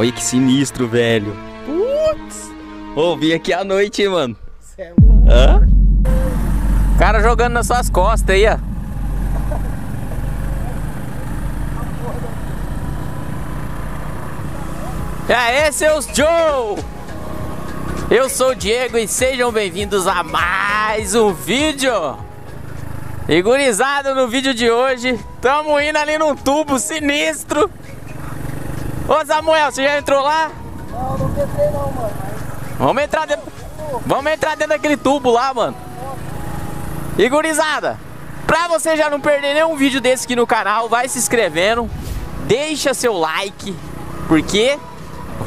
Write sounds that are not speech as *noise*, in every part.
Olha que sinistro, velho. Putz. Ô, vim aqui à noite, hein, mano. Cê é louco. Hã? Cara jogando nas suas costas aí, ó. E aí, seus Joe! Eu sou o Diego e sejam bem-vindos a mais um vídeo! E gurizada, no vídeo de hoje, tamo indo ali num tubo sinistro. Ô Samuel, você já entrou lá? Não, não tentei não, mano. Vamos entrar dentro. Vamos entrar dentro daquele tubo lá, mano. E gurizada, pra você já não perder nenhum vídeo desse aqui no canal, vai se inscrevendo, deixa seu like, porque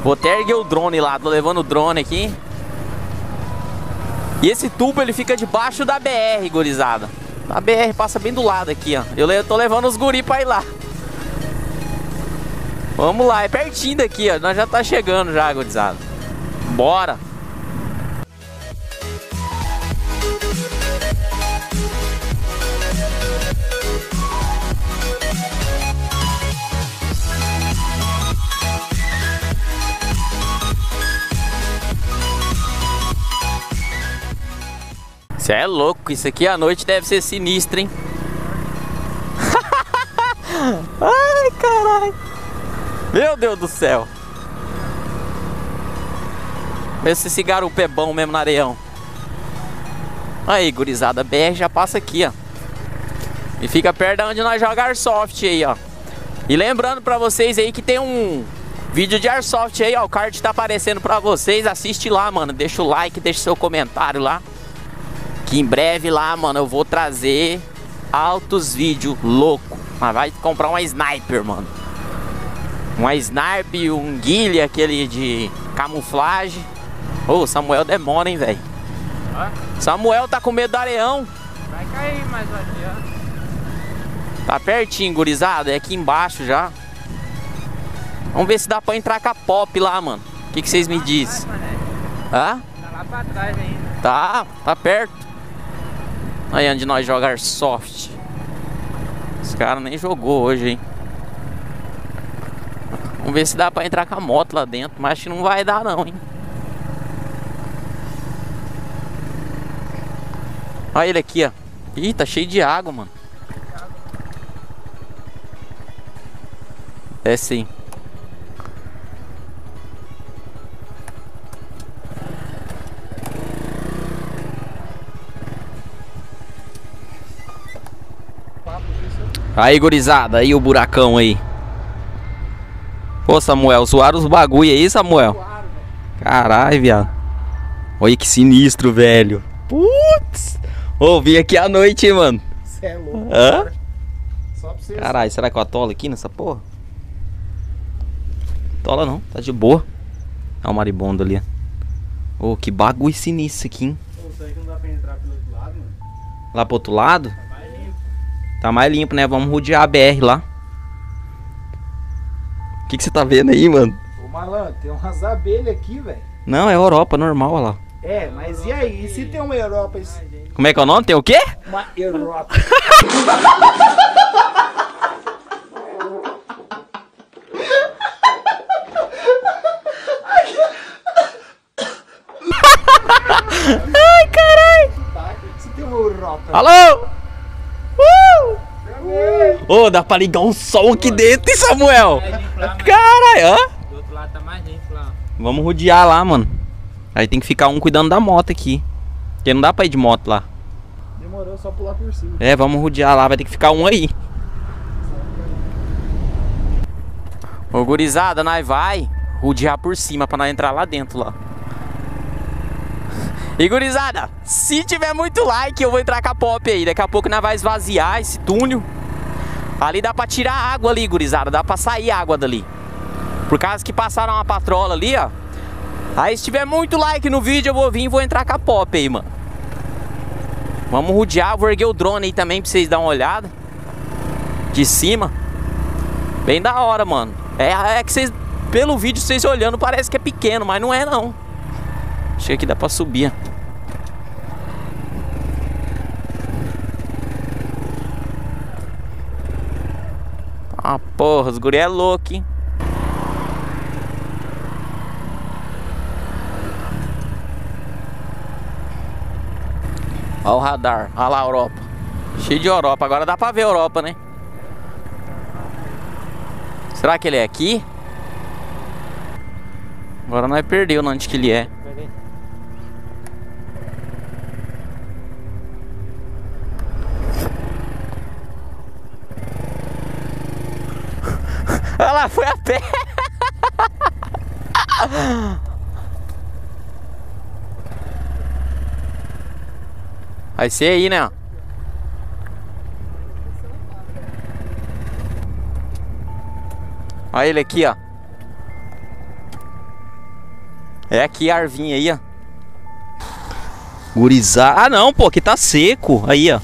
vou até erguer o drone lá, tô levando o drone aqui. E esse tubo ele fica debaixo da BR, gurizada. A BR passa bem do lado aqui, ó. Eu tô levando os guri pra ir lá. Vamos lá, é pertinho daqui, ó. Nós já tá chegando já, gurizada. Bora! Você é louco, isso aqui à noite deve ser sinistro, hein? *laughs* Ai, caralho! Meu Deus do céu! Vê se esse garupa é bom mesmo na areião. Aí, gurizada, BR já passa aqui, ó. E fica perto de onde nós jogamos Airsoft aí, ó. E lembrando pra vocês aí que tem um vídeo de Airsoft aí, ó. O card tá aparecendo pra vocês. Assiste lá, mano. Deixa o like, deixa seu comentário lá. Que em breve lá, mano, eu vou trazer altos vídeos louco. Mas vai comprar uma sniper, mano. Uma sniper, um guilhe, aquele de camuflagem. Ô, Samuel demora, hein, velho. Samuel tá com medo do areão. Vai cair mais adiante. Tá pertinho, gurizada. É aqui embaixo já. Vamos ver se dá pra entrar com a pop lá, mano. O que que vocês me dizem? Hã? Tá lá pra trás ainda. Tá, tá perto. Aí onde nós jogar Airsoft. Os caras nem jogou hoje, hein? Vamos ver se dá pra entrar com a moto lá dentro, mas acho que não vai dar não, hein? Olha ele aqui, ó. Ih, tá cheio de água, mano. É sim. Aí, gurizada, aí o buracão aí. Pô, Samuel, zoaram os bagulho aí, Samuel? Caralho, viado. Olha que sinistro, velho. Putz! Ô, vim aqui à noite, hein, mano. Cê é louco. Hã? Só pra você. Caralho, será que eu atola aqui nessa porra? Tola não, tá de boa. Olha o maribondo ali. Ô, que bagulho sinistro aqui, hein? Pô, será que não dá pra entrar pelo outro lado, mano? Lá pro outro lado? Vai limpo. Tá mais limpo, né? Vamos rodear a BR lá. O que que você tá vendo aí, mano? Ô, malandro, tem umas abelhas aqui, velho. Não, é Europa, normal, olha lá. É, mas e aí? E se tem uma Europa? Como é que é o nome? Tem o quê? Uma Europa. *laughs* Ai, caralho! Se tem uma Europa. Alô? Uh! Ô, dá pra ligar um som aqui dentro, hein, Samuel? Lá, Caralho, hã? do outro lado tá mais limpo lá. Vamos rodear lá, mano. Aí tem que ficar um cuidando da moto aqui. Porque não dá pra ir de moto lá. Demorou só pular por cima. É, vamos rodear lá, vai ter que ficar um aí. Ô, gurizada, nós vai rodear por cima pra nós entrar lá dentro lá. E gurizada, se tiver muito like, eu vou entrar com a pop aí. Daqui a pouco nós vai esvaziar esse túnel. Ali dá pra tirar água ali, gurizada. Dá pra sair água dali. Por causa que passaram uma patrola ali, ó. Aí se tiver muito like no vídeo, eu vou vir e vou entrar com a pop aí, mano. Vamos rodear, vou erguer o drone aí também pra vocês darem uma olhada. De cima. Bem da hora, mano. É, é que vocês, pelo vídeo, vocês olhando, parece que é pequeno, mas não é não. Acho que dá pra subir. Ah, porra, os guri é louco, hein? Olha o radar, olha lá a Europa. Cheio de Europa, agora dá pra ver a Europa, né? Será que ele é aqui? Agora nós perdeu onde que ele é. Lá, foi a pé. Vai ser aí, né? Olha ele aqui, ó. É aqui a arvinha aí, ó. Gurizar. Ah, não, pô, aqui tá seco. Aí, ó.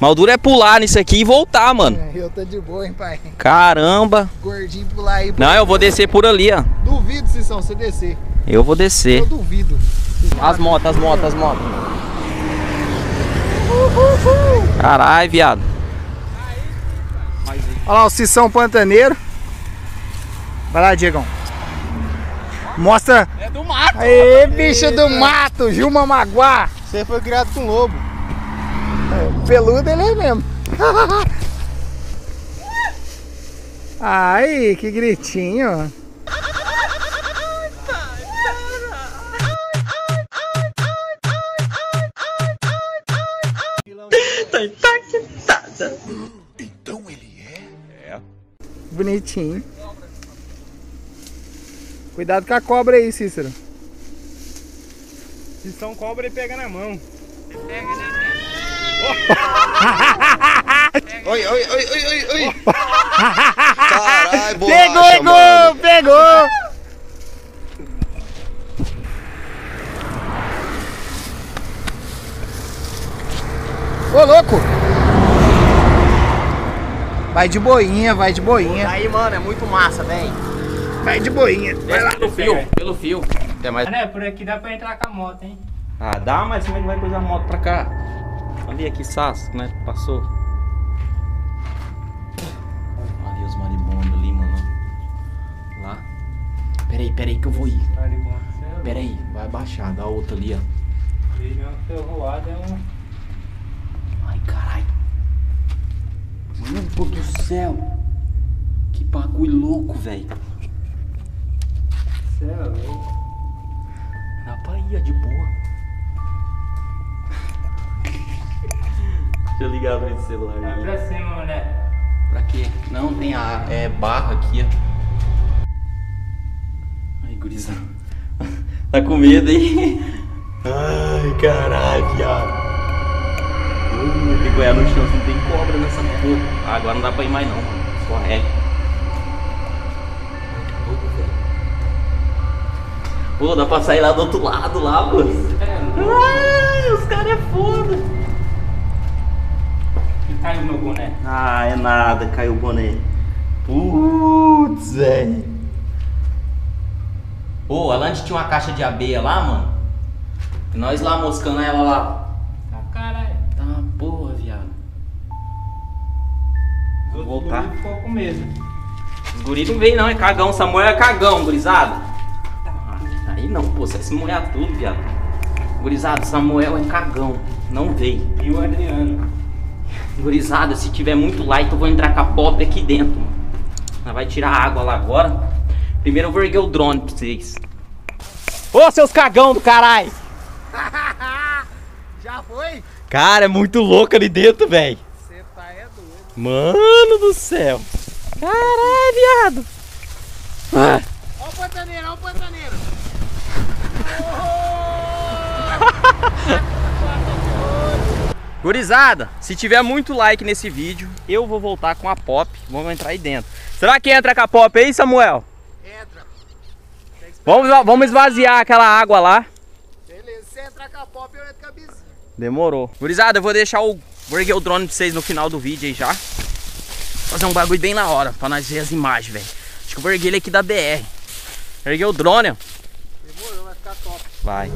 Maldura é pular nisso aqui e voltar, mano. Eu tô de boa, hein, pai? Caramba. Gordinho pular aí. Não, eu vou descer por ali, ó. Duvido, Cissão, você descer. Eu vou descer. Eu duvido. As motos, as motos, as motos. Caralho, viado. Olha lá o Cissão Pantaneiro. Vai lá, Diegão. Mostra. É do mato. Aê, bicho do mato, Gilma Maguá. Você foi criado com lobo. É, peludo ele é mesmo. *laughs* Ai, que gritinho. Bonitinho. Cuidado com a cobra aí, Cícero. Se são cobra, ele pega na mão. *laughs* Oi, oi, oi, oi, oi, oi. Caralho, bolacha, Pegou, mano. pegou! Ô, louco! Vai de boinha, vai de boinha. Aí, mano, é muito massa, velho. Vai de boinha. Vai lá. Pelo fio, pelo fio. É mais... Né, por aqui dá pra entrar com a moto, hein? Ah, dá, mas como é que vai coisar a moto pra cá? Ali aqui, Sas, né? Passou. Ali os maribondos ali, mano. Lá. Peraí, peraí que eu vou ir. Você Peraí, vai baixar, dá outra ali, ó. Ele é é. Ai, caralho. Mano do céu. Que bagulho louco, velho. É louco. Dá pra ir, ó, de boa. Ligar pra esse celular Vai pra cima, moleque. Pra quê? Não, tem a é, barra aqui, ó. Ai, gurizão. *laughs* tá com medo aí? Ai, caralho, viado. Uh, tem olhar no chão, não tem cobra nessa porra. Ah, agora não dá pra ir mais não, mano. Louco, velho. Pô, dá pra sair lá do outro lado, lá, pô. É os caras é foda. Caiu meu boné. Ah, é nada, caiu o boné. Putz, velho. Ô, a Lante tinha uma caixa de abelha lá, mano. E nós lá moscando ela lá. Tá caralho. Tá, porra, viado. Os outros voltar. guri ficou com medo. Os guri não veio não, é cagão. Samuel é cagão, gurizada. Ah, Aí não, pô, você vai se molhar tudo, viado. Gurizada, Samuel é cagão. Não veio. E o Adriano. Gurizada, se tiver muito light, eu vou entrar com a pop aqui dentro. Nós vai tirar a água lá agora. Primeiro eu vou erguer o drone pra vocês. Ô, seus cagão do caralho! *laughs* Já foi? Cara, é muito louco ali dentro, velho. Você tá é doido. Mano do céu. Caralho, viado. Ah, Ó o pantaneiro, ó o pantaneiro. *laughs* Gurizada, se tiver muito like nesse vídeo, eu vou voltar com a pop. Vamos entrar aí dentro. Será que entra com a pop aí, Samuel? Entra. Vamos, vamos esvaziar aquela água lá. Beleza, se entrar com a pop, eu entro com a bizinha. Demorou. Gurizada, eu vou deixar o. Vou erguer o drone pra vocês no final do vídeo aí já. Fazer um bagulho bem na hora, pra nós ver as imagens, velho. Acho que eu vou erguer ele aqui da BR. Erguer o drone, ó. Demorou, vai ficar top. Vai.